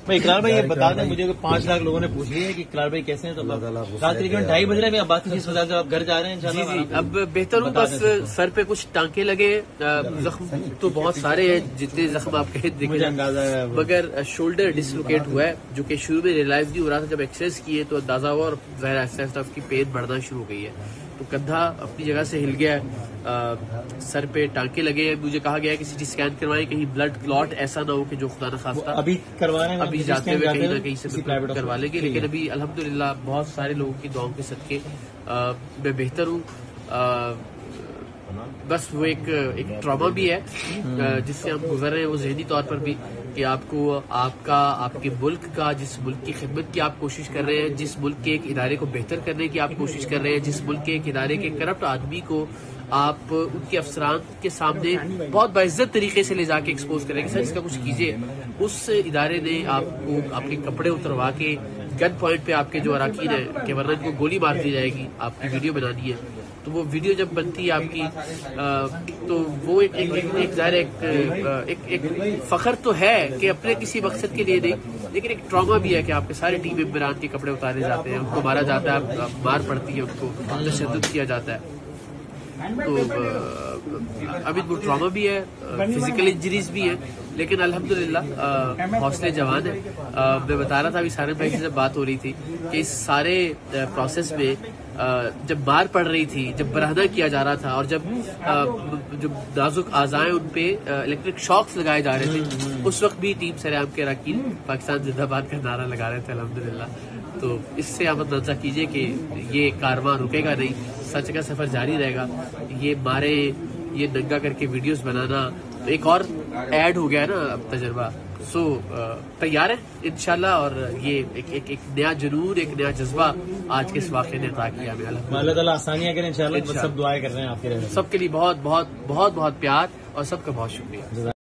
भाई इकरार भाई ये बता दें मुझे पाँच लाख लोगों ने पूछ लिया है कि इकरार भाई कैसे हैं तो रात तकरीबन ढाई बज रहे हैं बात किसी अस्पताल से आप घर जा रहे हैं जी जी। अब बेहतर हूँ बस सर पे कुछ टांके लगे जख्म तो बहुत सारे हैं जितने जख्म आप कहे मुझे देखे अंदाज़ा है मगर शोल्डर डिसलोकेट हुआ है। जो कि शुरू में रियलाइज़ नहीं हो रहा था जब एक्सरसाइज किए तो अंदाज़ा हुआ और जहर आहिस्ता आहिस्ता उसकी पेन बढ़ना शुरू हो गई है। तो गद्दा अपनी जगह से हिल गया है अ, सर पे टांके लगे हैं। मुझे कहा गया है कि सीटी स्कैन करवाएँ कहीं ब्लड क्लॉट ऐसा ना हो कि जो खुदा ना खास्ता अभी करवा रहे हैं अभी जाते हुए कहीं ना कहीं से प्राइवेट करवा लेंगे। लेकिन अभी अल्हम्दुलिल्लाह बहुत सारे लोगों की दुआओं के सदके के मैं बेहतर हूँ। बस वो एक एक ट्रॉमा भी है जिससे हम गुजर रहे हैं वो जहनी तौर पर भी कि आपको, आपका, आपके मुल्क का, जिस मुल्क की खिदमत की आप कोशिश कर रहे हैं, जिस मुल्क के एक इदारे को बेहतर करने की आप कोशिश कर रहे हैं, जिस मुल्क के एक इदारे के करप्ट आदमी को आप उनके अफसरान के सामने बहुत बाइज्जत तरीके से ले जाके एक्सपोज करेंगे सर, इसका कुछ कीजिए। उस इदारे ने आपको आपके कपड़े उतरवा के गन पॉइंट पे आपके जो अराकीन है, कि वरना इनको गोली मार दी जाएगी, आपकी वीडियो बना दी है। तो वो वीडियो जब बनती है आपकी अ, तो वो एक एक, एक, एक एक, एक एक फखर तो है कि अपने किसी मकसद के लिए नहीं लेकिन एक ट्रॉमा भी है कि आपके सारे टीम मेम्बरान के कपड़े उतारे जाते हैं उनको मारा जाता है मार पड़ती है उनको तशद किया जाता है। तो अभी वो ट्रॉमा भी है फ़िज़िकल इंजरीज भी है लेकिन अल्हम्दुलिल्लाह हौसले जवान है। मैं बता रहा था अभी सारे भाई से जब बात हो रही थी कि इस सारे प्रोसेस में जब बार पड़ रही थी जब बराहना किया जा रहा था और जब अ, जो नाजुक आजाएँ उन पे इलेक्ट्रिक शॉक्स लगाए जा रहे थे उस वक्त भी टीम सरेआम के अरकान पाकिस्तान जिंदाबाद का नारा लगा रहे थे अल्हम्दुलिल्लाह। तो इससे आप अंदाज़ा कीजिए कि ये कारवां रुकेगा नहीं सच का सफ़र जारी रहेगा। ये मारे ये नंगा करके वीडियोस बनाना तो एक और ऐड हो गया ना अब तजर्बा। सो अ, तैयार है इनशाला और ये एक एक एक नया ज़रूर एक नया जज्बा आज के इस वाक्य ने अदा किया मेरा आसानियाँ करें इंशाल्लाह। सब दुआएँ कर रहे हैं आपके सबके लिए बहुत बहुत बहुत बहुत प्यार और सबका बहुत शुक्रिया